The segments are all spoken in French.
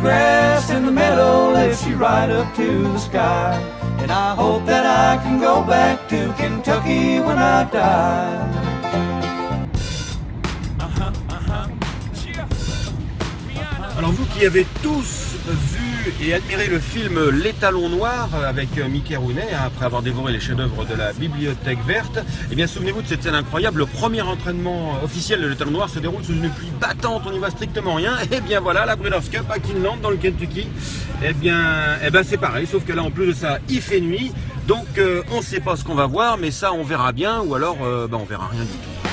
grass in the meadow lifts you right up to the sky. And I hope that I can go back to Kentucky when I die. Alors vous qui avez tous vu et admiré le film Les Talons Noirs avec Mickey Rooney, hein, après avoir dévoré les chefs-d'œuvre de la Bibliothèque Verte, eh bien souvenez-vous de cette scène incroyable. Le premier entraînement officiel de Les Talons Noirs se déroule sous une pluie battante, on n'y voit strictement rien. Et bien voilà, la Breeders' Cup à Kinland dans le Kentucky. Eh bien, eh ben c'est pareil, sauf que là en plus de ça, il fait nuit. Donc euh, on ne sait pas ce qu'on va voir, mais ça on verra bien, ou alors euh, ben, on verra rien du tout.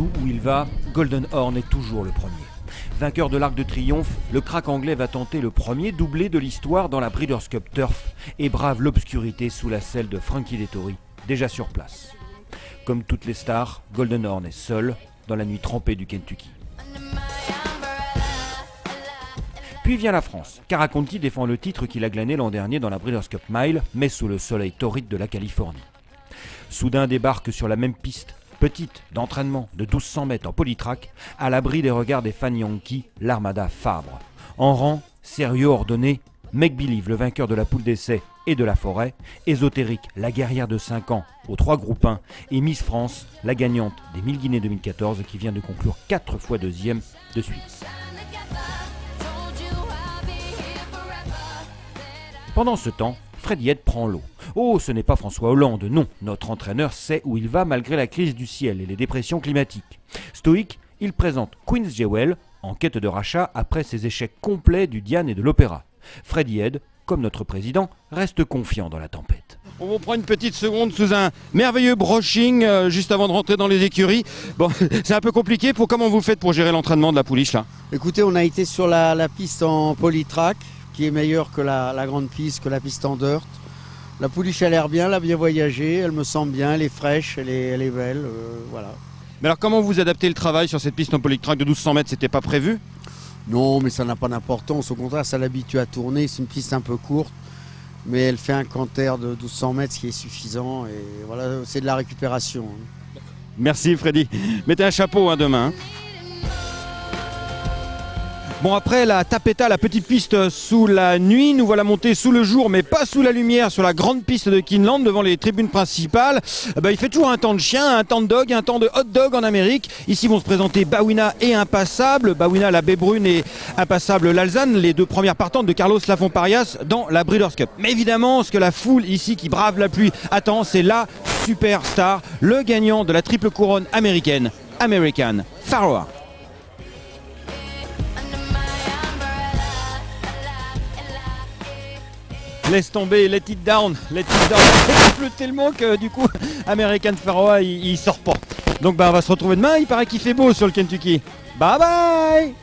Où il va, Golden Horn est toujours le premier. Vainqueur de l'Arc de Triomphe, le crack anglais va tenter le premier doublé de l'histoire dans la Breeders' Cup Turf et brave l'obscurité sous la selle de Frankie Dettori, déjà sur place. Comme toutes les stars, Golden Horn est seul dans la nuit trempée du Kentucky. Puis vient la France. Caraconti défend le titre qu'il a glané l'an dernier dans la Breeders' Cup Mile, mais sous le soleil torride de la Californie. Soudain débarque sur la même piste petite, d'entraînement, de 1200 mètres en polytrack, à l'abri des regards des fans Yankees, l'armada Fabre. En rang, sérieux ordonné, Make le vainqueur de la poule d'essai et de la forêt, Ésotérique, la guerrière de 5 ans, aux trois groupes 1, et Miss France, la gagnante des 1000 Guinées 2014, qui vient de conclure 4 fois deuxième de suite. Pendant ce temps, Freddy Head prend l'eau. Oh, ce n'est pas François Hollande, non. Notre entraîneur sait où il va malgré la crise du ciel et les dépressions climatiques. Stoïque, il présente Queen's Jewel, en quête de rachat après ses échecs complets du Diane et de l'Opéra. Freddy Head, comme notre président, reste confiant dans la tempête. On vous prend une petite seconde sous un merveilleux brushing euh, juste avant de rentrer dans les écuries. Bon, c'est un peu compliqué. Pour comment vous faites pour gérer l'entraînement de la pouliche là? Écoutez, on a été sur la, la piste en polytrack, qui est meilleure que la, la grande piste, que la piste en dirt. La pouliche a l'air bien, elle a bien voyagé, elle me semble bien, elle est fraîche, elle est, elle est belle, euh, voilà. Mais alors comment vous adaptez le travail sur cette piste en polytrack de 1200 mètres? C'était pas prévu? Non, mais ça n'a pas d'importance, au contraire, ça l'habitue à tourner, c'est une piste un peu courte, mais elle fait un canter de 1200 mètres, ce qui est suffisant, et voilà, c'est de la récupération. hein. Merci Freddy. Mettez un chapeau hein, demain. Bon après la tapeta, la petite piste sous la nuit, nous voilà monter sous le jour mais pas sous la lumière sur la grande piste de Kinland devant les tribunes principales. Eh ben, il fait toujours un temps de chien, un temps de dog, un temps de hot dog en Amérique. Ici vont se présenter Bawina et Impassable. Bawina la baie brune et Impassable l'Alzane, les deux premières partantes de Carlos Lafont Parias dans la Breeders' Cup. Mais évidemment ce que la foule ici qui brave la pluie attend c'est la superstar, le gagnant de la triple couronne américaine, American Pharaoh. Laisse tomber, let it down, let it down. Il pleut tellement que du coup, American Pharaoh, il, il sort pas. Donc bah, on va se retrouver demain. Il paraît qu'il fait beau sur le Kentucky. Bye bye